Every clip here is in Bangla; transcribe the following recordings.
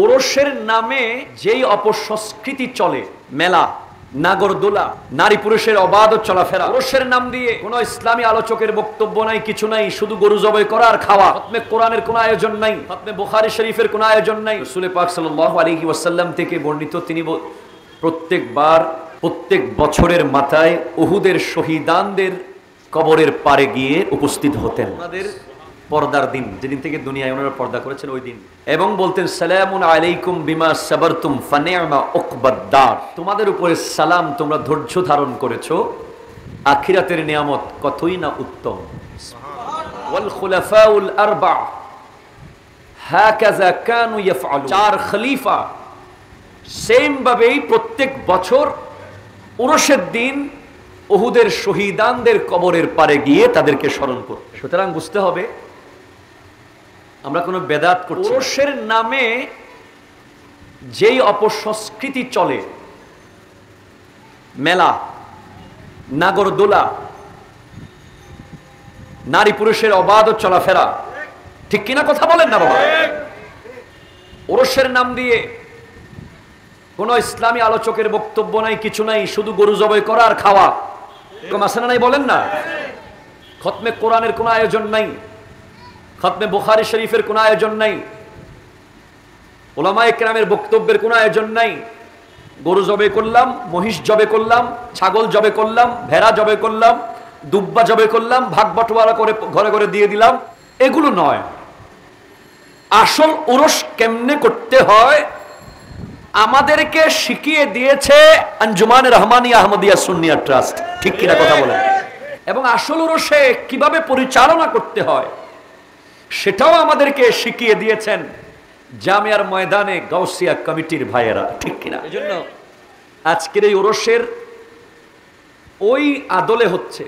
ওরসের নামে যেই অপসংস্কৃতি চলে, মেলা, নাগরদোলা, নারী পুরুষের অবাধ চলাফেরা, ওরসের নাম দিয়ে কোন ইসলামী আলোচকের বক্তব্য নাই, কিছু নাই, শুধু গরু জবাই করা আর খাওয়া। খতমে কোরআনের কোনো আয়োজন নাই খতমে বুখারী শরীফের কোনো আয়োজন নাই। রসুল পাক সাল্লাল্লাহু আলাইহি ওয়াসাল্লাম থেকে বর্ণিত তিনি প্রত্যেকবার, প্রত্যেক বছরের মাথায় উহুদের শহীদানদের কবরের পারে গিয়ে উপস্থিত হতেন। আমাদের পর্দার দিন, যেদিন থেকে দুনিয়ায় ওনারা পর্দা করেছেন ওই দিন। এবং বলতেন, সালামুন আলাইকুম বিমা সাবারতুম ফানিআমা উকবাদ্দার তোমাদের উপরে সালাম তোমরা ধৈর্য ধারণ করেছ। আখিরাতের নিয়ামত কতই না উত্তম। ওয়াল খুলাফাউল আরবা। হাকাযা কানু ইয়াফআলু চার খলিফা। সেম ভাবেই প্রত্যেক বছর উরসের দিন ওহুদের শহীদানদের কবরের পারে গিয়ে তাদেরকে স্মরণ করত। সুতরাং বুঝতে হবে আমরা কোনো বেদাত করছি ওরসের নামে যেই অপসংস্কৃতি চলে, মেলা, নাগরদোলা, নারী পুরুষের অবাধ চলাফেরা, ঠিক কিনা কথা বলেন না বাবা? ওরসের নাম দিয়ে কোন ইসলামী আলোচকের বক্তব্য নাই, কিছু নাই, শুধু গরু জবাই করা আর খাওয়া। এরকম আছে না নাই বলেন না? খতমে কোরআনের কোনো আয়োজন নাই। খতমে বুখারী শরীফের কোনো আয়োজন নাই। ওলামা একরামের বক্তব্যের কোনো আয়োজন নাই। গরু জবে করলাম, মহিষ জবে করলাম, ছাগল জবে করলাম, ভেড়া জবে করলাম, দুব্বা জবে করলাম, ভাগ বটোয়ারা করে ঘরে ঘরে দিয়ে দিলাম। এগুলো নয়। আসল উরস কেমনে করতে হয়? আমাদেরকে শিখিয়ে দিয়েছে আঞ্জুমান রহমানি আহমদিয়া সুন্নিয়া ট্রাস্ট। ঠিক কিনা কথা বলেন? এবং আসল উরসে কীভাবে পরিচালনা করতে হয়? সেটাও আমাদেরকে শিখিয়ে দিয়েছেন জামিয়ার ময়দানে গাউসিয়া কমিটির ভাইয়েরা ঠিক কিনা? এই জন্য আজকের এই ওরসের ওই আদলে হচ্ছে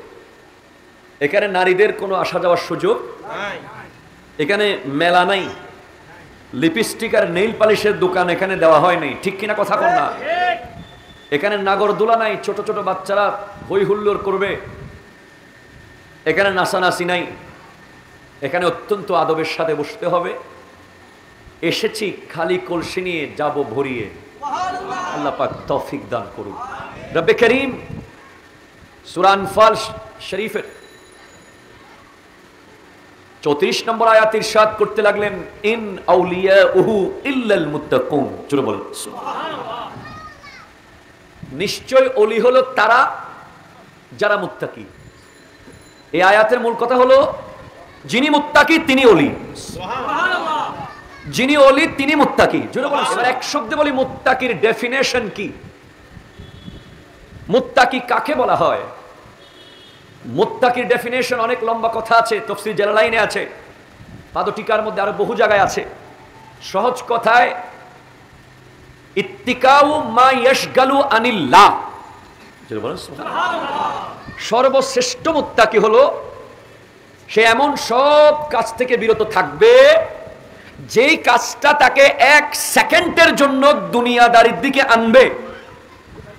এখানে নারীদের কোনো আসা যাওয়ার সুযোগ এখানে মেলা নাই লিপস্টিক আর নেইল পালিশের দোকান এখানে দেওয়া হয়নি ঠিক কিনা কথা কর না? এখানে নাগরদোলা নাই ছোট ছোট বাচ্চারা হই হুল্লোড় করবে এখানে নাসানাসি নাই এখানে অত্যন্ত আদবের সাথে বসতে হবে। এসেছি খালি কলসি নিয়ে, যাব ভরিয়ে। আল্লাহ পাক তৌফিক দান করুন রব্বে করিম সুরান ফাল শরীফের চৌত্রিশ নম্বর আয়াত ইরশাদ করতে লাগলেন, ইন আউলিয়া উহু ইল্লাল মুত্তাকুন। বলেন। নিশ্চয় অলি হলো তারা, যারা মুত্তাকি। এই আয়াতের মূল কথা হলো যিনি মুত্তাকি তিনি অলি যিনি অলি তিনি মুত্তাকি। এক শব্দে বলি মুত্তাকির ডেফিনেশন কি? মুত্তাকি কাকে বলা হয়? মুত্তাকির ডেফিনেশন অনেক লম্বা কথা আছে তফসির জালালাইনে আছে পাদটিকার মধ্যে আরও বহু জায়গায় আছে। সহজ কথায় ইত্তিকাউ মা ইয়াশগালু আনিল্লাহ। সর্বশ্রেষ্ঠ মুত্তাকি হলো সে এমন সব কাজ থেকে বিরত থাকবে যেই কাজটা তাকে এক সেকেন্ডের জন্য দুনিয়াদারির দিকে আনবে।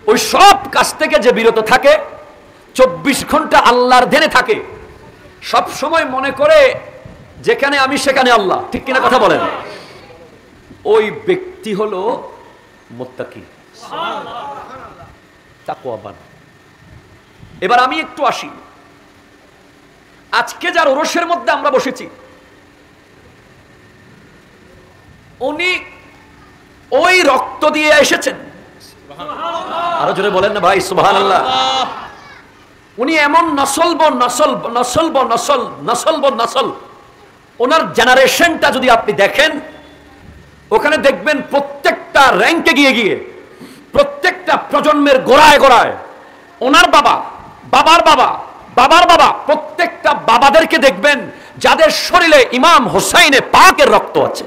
ওই সব কাজ থেকে যে বিরত থাকে চব্বিশ ঘণ্টা আল্লাহর ধ্যানে থাকে। সব সময় মনে করে যেখানে আমি সেখানে আল্লাহ। ঠিক কিনা কথা বলেন? ওই ব্যক্তি হলো মোত্তাকি। এবার আমি একটু আসি। আজকে যার ওরসের মধ্যে আমরা বসেছি উনি ওই রক্ত দিয়ে এসেছেন। আরও জোরে বলেন না ভাই আল্লাহ উনি এমন নসল ব নসল নসল ব নসল নসল ব নসল। ওনার জেনারেশনটা যদি আপনি দেখেন ওখানে দেখবেন প্রত্যেকটা র্যাঙ্কে গিয়ে গিয়ে প্রত্যেকটা প্রজন্মের গোড়ায় গোড়ায় ওনার বাবা বাবার বাবা বাবার বাবা, প্রত্যেকটা বাবাদেরকে দেখবেন যাদের শরীরে ইমাম হোসাইনে পাকের রক্ত আছে।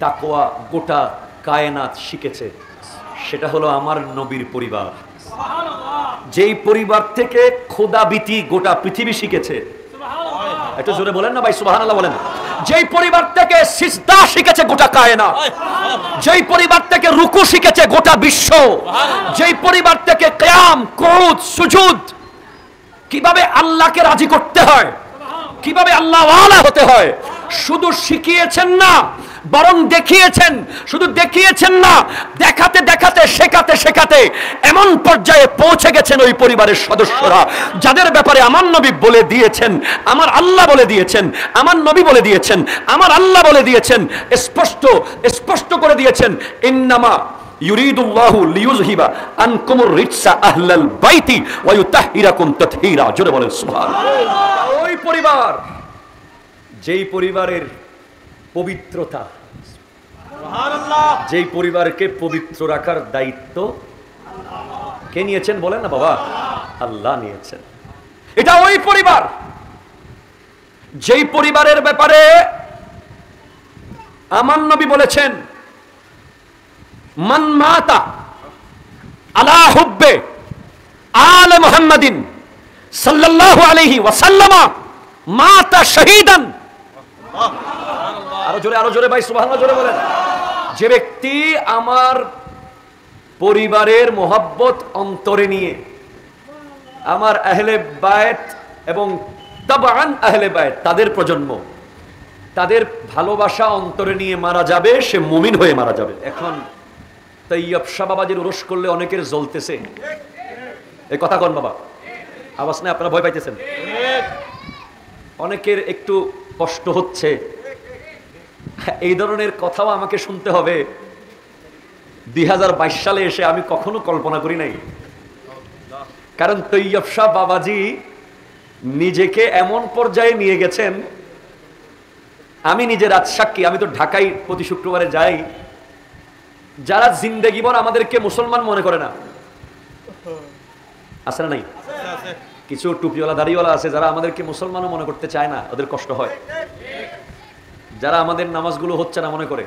তাকোয়া গোটা কায়নাত শিখেছে। সেটা হলো আমার নবীর পরিবার। যেই পরিবার থেকে খোদাবিতি গোটা পৃথিবী শিখেছে। একটু জোরে বলেন না ভাই সুবাহান বলেন। যেই পরিবার থেকে সিজদা শিখেছে গোটা কায়না, যেই পরিবার থেকে রুকু শিখেছে গোটা বিশ্ব, যেই পরিবার থেকে ক্যাম ক্রোধ সুজুদ, কীভাবে আল্লাহকে রাজি করতে হয়, কীভাবে আল্লাহ হতে হয়, শুধু শিখিয়েছেন না, বরং দেখিয়েছেন, শুধু দেখিয়েছেন না দেখাতে দেখাতে, শেখাতে শেখাতে এমন পর্যায়ে পৌঁছে গেছেন ওই পরিবারের সদস্যরা। যাদের ব্যাপারে আমার নবী বলে দিয়েছেন, আমার আল্লাহ বলে দিয়েছেন, আমার নবী বলে দিয়েছেন, আমার আল্লাহ বলে দিয়েছেন, স্পষ্ট স্পষ্ট করে দিয়েছেন, ইন্নামা পরিবারের পবিত্রতা যেই পরিবারকে পবিত্র রাখার দায়িত্ব কে নিয়েছেন বলেন না বাবা? আল্লাহ নিয়েছেন। এটা ওই পরিবার। যেই পরিবারের ব্যাপারে আমার নবী বলেছেন মান মাতা আলা হুব্বে আল মুহাম্মাদিন সাল্লাল্লাহু আলাইহি ওয়াসাল্লামা মাতা শহীদান। আরও জোরে আরও জোরে ভাই সুবহানাল্লাহ জোরে বলেন। যে ব্যক্তি আমার পরিবারের মোহাব্বত অন্তরে নিয়ে, আমার আহলে বায়েত এবং তাবান আহলে বায়েত তাদের প্রজন্ম, তাদের ভালোবাসা অন্তরে নিয়ে মারা যাবে, সে মুমিন হয়ে মারা যাবে। এখন তৈয়ব শাহবাবাজির উরস করলে অনেকের জ্বলতেছে। এই কথা কন বাবা। আওয়াজ না আপনারা ভয় পাইতেছেন? অনেকের একটু কষ্ট হচ্ছে। এই ধরনের কথাও আমাকে শুনতে হবে। দুই সালে এসে আমি কখনো কল্পনা করি নাই। কারণ তৈয়ব শাহ বাবাজি নিজেকে এমন পর্যায়ে নিয়ে গেছেন আমি নিজে রাজসাক্ষী আমি তো ঢাকায় প্রতি শুক্রবারে যাই। যারা জিন্দেগিবর আমাদেরকে মুসলমান মনে করে না। আছে না নাই? কিছু টুপিওয়ালা দাড়িওয়ালা আছে যারা আমাদেরকে মুসলমানও মনে করতে চায় না ওদের কষ্ট হয়। যারা আমাদের নামাজগুলো হচ্ছে না মনে করে?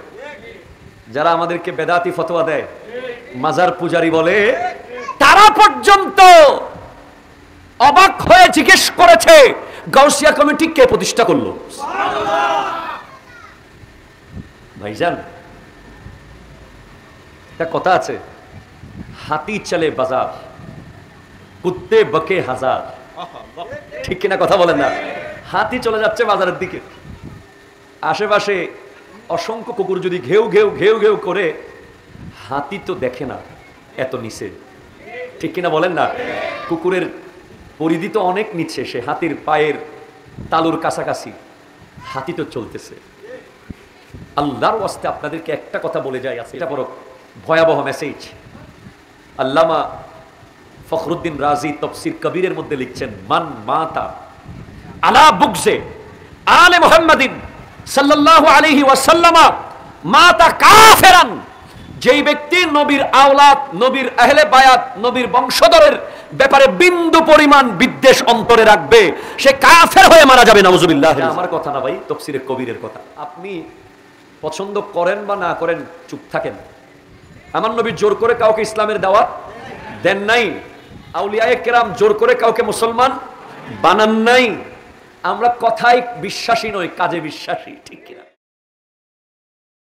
যারা আমাদেরকে বেদাতি ফতোয়া দেয় মাজার পূজারি বলে তারা পর্যন্ত অবাক হয়ে জিজ্ঞেস করেছে গাউসিয়া কমিটি কে প্রতিষ্ঠা করল? ভাইজান একটা কথা আছে হাতি চলে বাজার কুত্তে বকে হাজার। ঠিক কিনা কথা বলেন না? হাতি চলে যাচ্ছে বাজারের দিকে। আশেপাশে অসংখ্য কুকুর যদি ঘেউ ঘেউ ঘেউ ঘেউ করে, হাতি তো দেখে না এত নিচে। ঠিক কিনা বলেন না? কুকুরের পরিধি তো অনেক নিচে, সে হাতির পায়ের তালুর কাছাকাছি। হাতি তো চলতেছে। আল্লাহর ওয়াস্তে আপনাদেরকে একটা কথা বলে যায় আছে এটা বড় ভয়াবহ মেসেজ আল্লামা ফখরুদ্দিন রাজি তফসির কবিরের মধ্যে লিখছেন, মান মাতা আলা বুকজে আলে মোহাম্মদিন সাল্লাল্লাহু আলাইহি ওয়াসাল্লামা, মাতা কাফেরান, যেই ব্যক্তি নবীর আওলাদ, নবীর আহলে বায়াত, নবীর বংশধরের ব্যাপারে বিন্দু পরিমাণ বিদ্বেষ অন্তরে রাখবে, সে কাফের হয়ে মারা যাবে, নাউজুবিল্লাহ। আমার কথা না ভাই তফসিরের কবিরের কথা। আপনি পছন্দ করেন বা না করেন, চুপ থাকেন। আমার নবী জোর করে কাউকে ইসলামের দাওয়াত দেন নাই। আউলিয়ায়ে কেরাম জোর করে কাউকে মুসলমান বানান নাই। আমরা কথায় বিশ্বাসী নই কাজে বিশ্বাসী ঠিক কিনা?